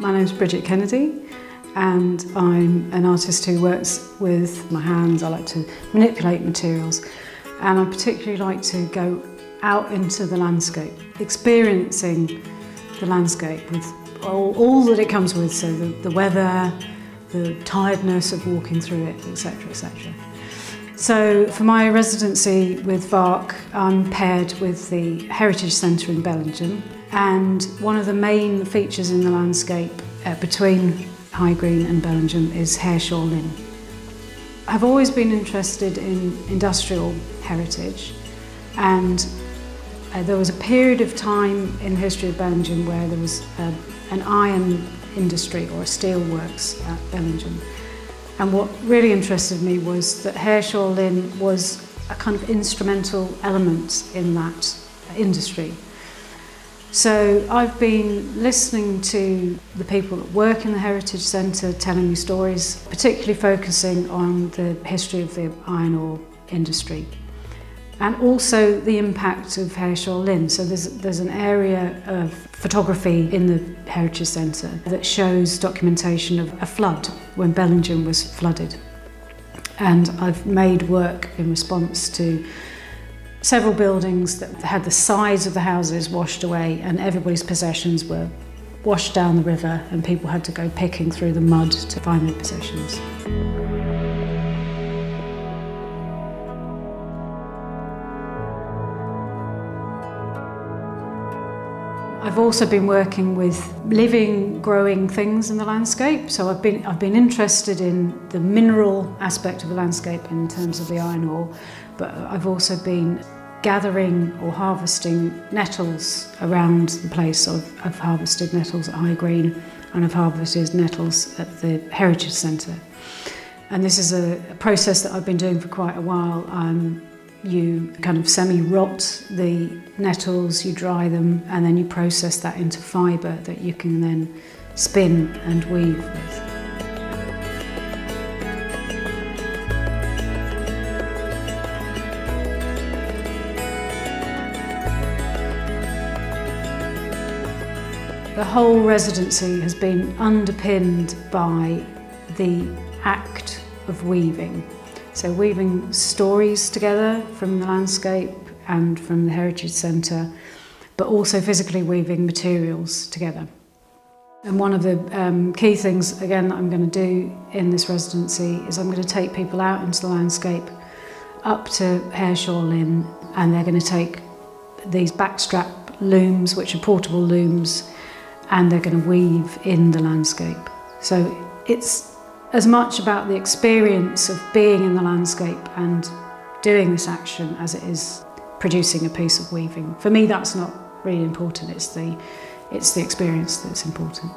My name is Bridget Kennedy and I'm an artist who works with my hands. I like to manipulate materials and I particularly like to go out into the landscape, experiencing the landscape with all, all that it comes with, so the, the weather, the tiredness of walking through it, etc, etc. So for my residency with VARC, I'm paired with the Heritage Centre in Bellingham and one of the main features in the landscape uh, between Highgreen and Bellingham is Hareshaw Linn. I've always been interested in industrial heritage and uh, there was a period of time in the history of Bellingham where there was uh, an iron industry or a steel works at Bellingham and what really interested me was that Hareshaw Linn was a kind of instrumental element in that industry. So I've been listening to the people that work in the Heritage Centre telling me stories, particularly focusing on the history of the iron ore industry and also the impact of Hareshaw Linn. So there's, there's an area of photography in the Heritage Centre that shows documentation of a flood when Bellingham was flooded. And I've made work in response to several buildings that had the sides of the houses washed away and everybody's possessions were washed down the river and people had to go picking through the mud to find their possessions. I've also been working with living, growing things in the landscape. So I've been, I've been interested in the mineral aspect of the landscape in terms of the iron ore, but I've also been gathering or harvesting nettles around the place. So I've, I've harvested nettles at High Green and I've harvested nettles at the Heritage Centre. And this is a, a process that I've been doing for quite a while. I'm you kind of semi-rot the nettles, you dry them, and then you process that into fibre that you can then spin and weave with. The whole residency has been underpinned by the act of weaving. So weaving stories together from the landscape and from the Heritage Centre, but also physically weaving materials together. And one of the um, key things, again, that I'm going to do in this residency is I'm going to take people out into the landscape up to Hareshaw Linn and they're going to take these backstrap looms, which are portable looms, and they're going to weave in the landscape. So it's as much about the experience of being in the landscape and doing this action as it is producing a piece of weaving. For me, that's not really important. It's the, it's the experience that's important.